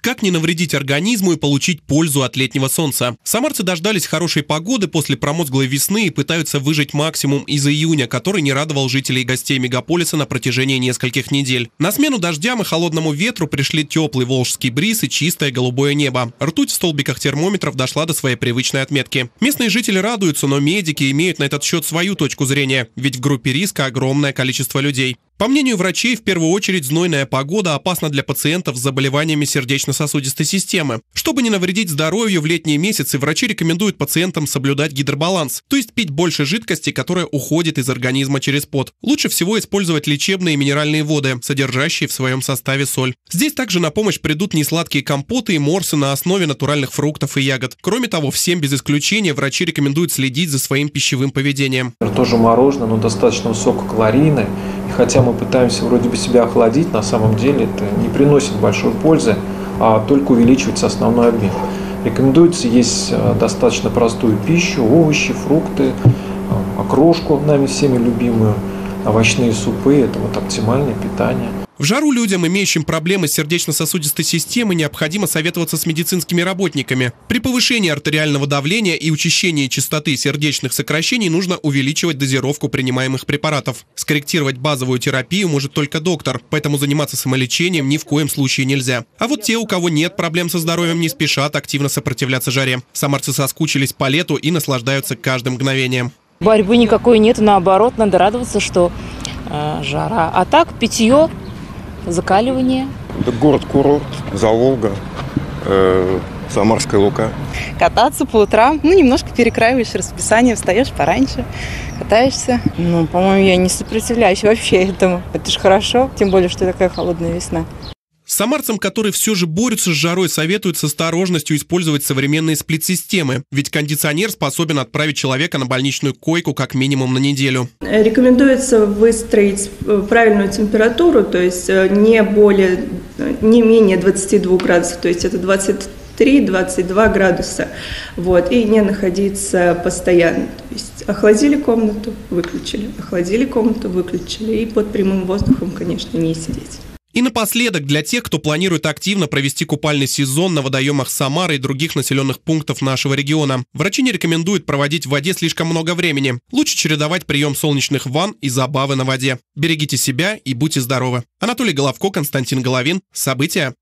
Как не навредить организму и получить пользу от летнего солнца? Самарцы дождались хорошей погоды после промозглой весны и пытаются выжить максимум из июня, который не радовал жителей и гостей мегаполиса на протяжении нескольких недель. На смену дождям и холодному ветру пришли теплый волжский бриз и чистое голубое небо. Ртуть в столбиках термометров дошла до своей привычной отметки. Местные жители радуются, но медики имеют на этот счет свою точку зрения, ведь в группе риска огромное количество людей. По мнению врачей, в первую очередь знойная погода опасна для пациентов с заболеваниями сердечно-сосудистой системы. Чтобы не навредить здоровью в летние месяцы, врачи рекомендуют пациентам соблюдать гидробаланс, то есть пить больше жидкости, которая уходит из организма через пот. Лучше всего использовать лечебные минеральные воды, содержащие в своем составе соль. Здесь также на помощь придут несладкие компоты и морсы на основе натуральных фруктов и ягод. Кроме того, всем без исключения врачи рекомендуют следить за своим пищевым поведением. Тоже мороженое, но достаточно высококалорийное и хотя мы пытаемся вроде бы себя охладить, на самом деле это не приносит большой пользы, а только увеличивается основной обмен. Рекомендуется есть э, достаточно простую пищу, овощи, фрукты, э, окрошку, нами всеми любимую, овощные супы – это вот оптимальное питание. В жару людям, имеющим проблемы с сердечно-сосудистой системой, необходимо советоваться с медицинскими работниками. При повышении артериального давления и учащении частоты сердечных сокращений нужно увеличивать дозировку принимаемых препаратов. Скорректировать базовую терапию может только доктор, поэтому заниматься самолечением ни в коем случае нельзя. А вот те, у кого нет проблем со здоровьем, не спешат активно сопротивляться жаре. Самарцы соскучились по лету и наслаждаются каждым мгновением. Борьбы никакой нет, наоборот, надо радоваться, что э, жара. А так питье закаливание. Это город-курорт, Заволга, э, Самарская Лука. Кататься по утрам, ну, немножко перекраиваешь расписание, встаешь пораньше, катаешься. Ну, по-моему, я не сопротивляюсь вообще этому. Это же хорошо, тем более, что такая холодная весна. Самарцам, которые все же борются с жарой, советуют с осторожностью использовать современные сплит-системы, ведь кондиционер способен отправить человека на больничную койку как минимум на неделю. Рекомендуется выстроить э, правильную температуру, то есть э, не более, э, не менее 22 градусов, то есть это 23-22 градуса, вот, и не находиться постоянно. То есть охладили комнату, выключили, охладили комнату, выключили, и под прямым воздухом, конечно, не сидеть. И напоследок, для тех, кто планирует активно провести купальный сезон на водоемах Самары и других населенных пунктов нашего региона, врачи не рекомендуют проводить в воде слишком много времени. Лучше чередовать прием солнечных ванн и забавы на воде. Берегите себя и будьте здоровы. Анатолий Головко, Константин Головин. События.